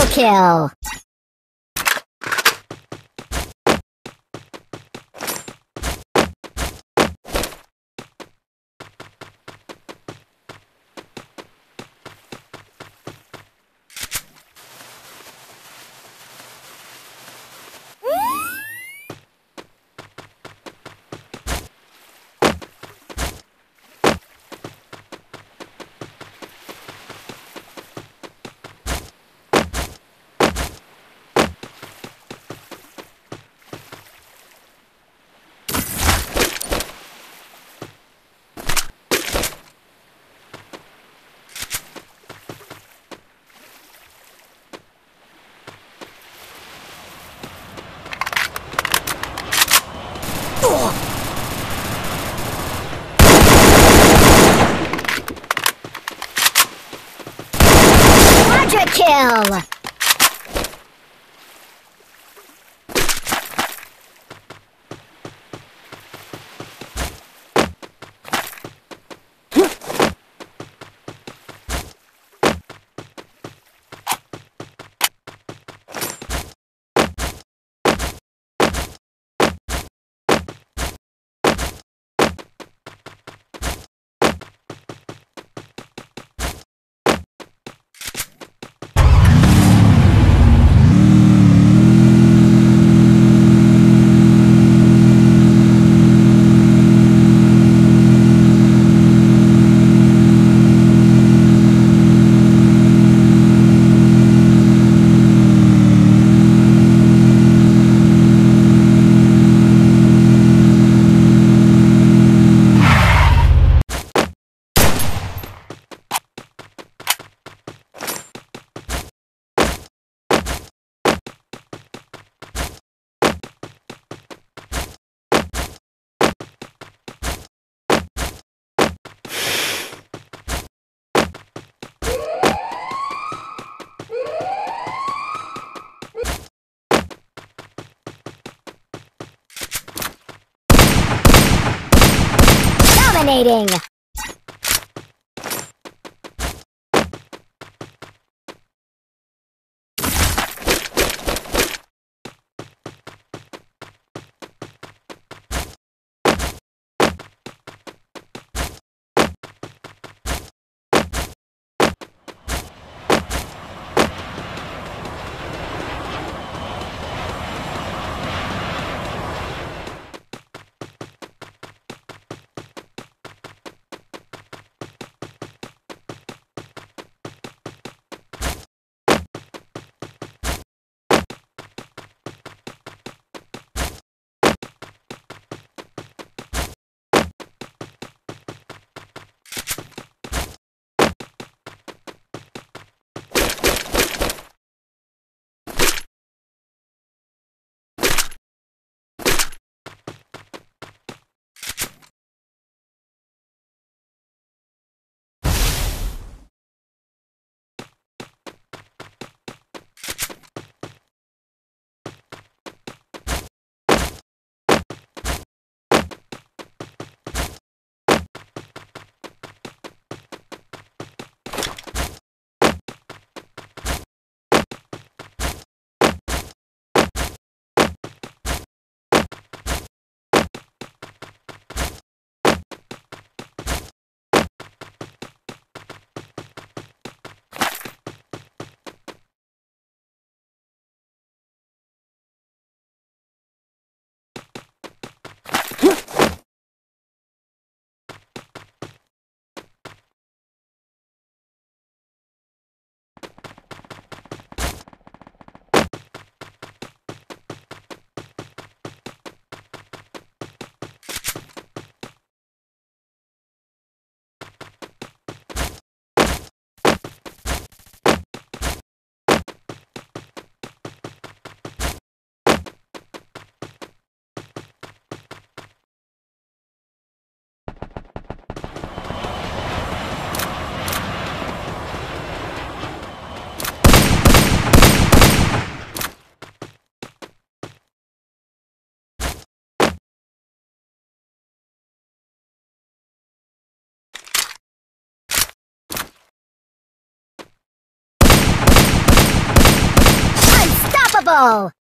Triple kill! Kill! Dominating! Careful!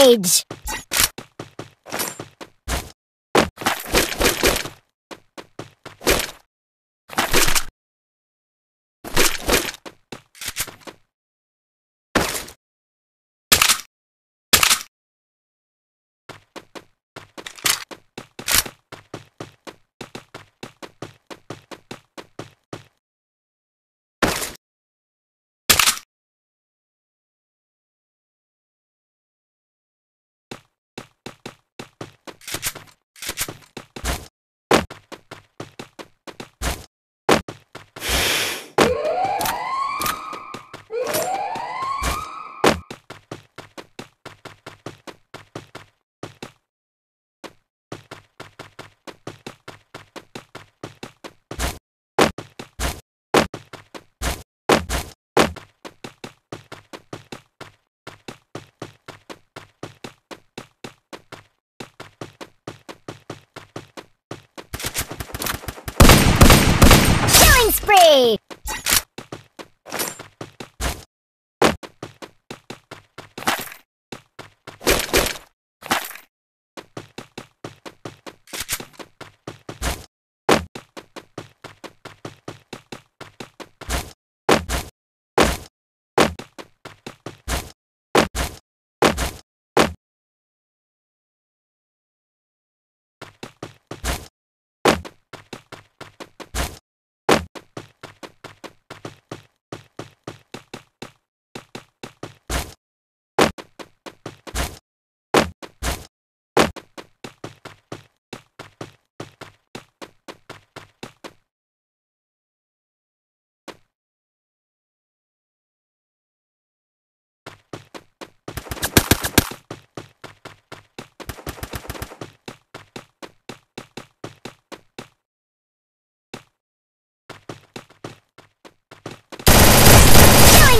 Rampage! Killing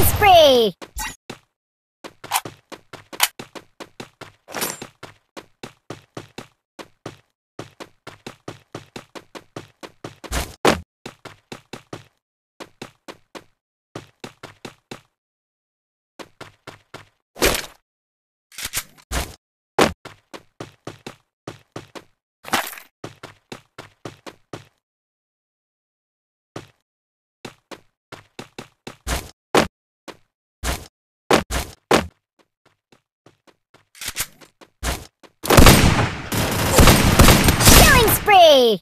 spree! Killing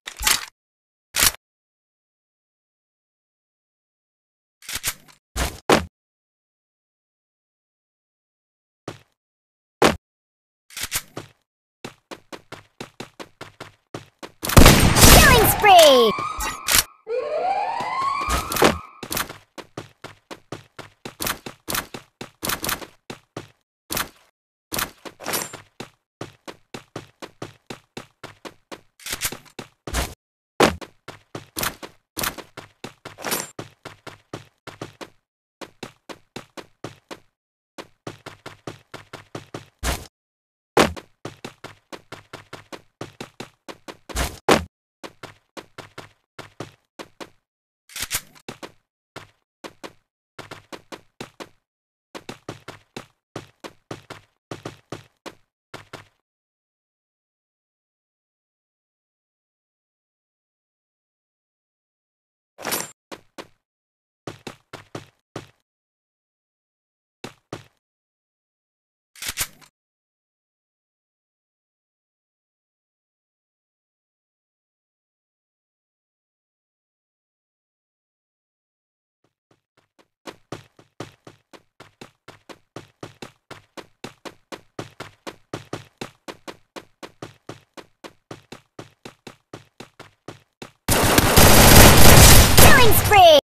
spree! spree!